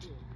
too.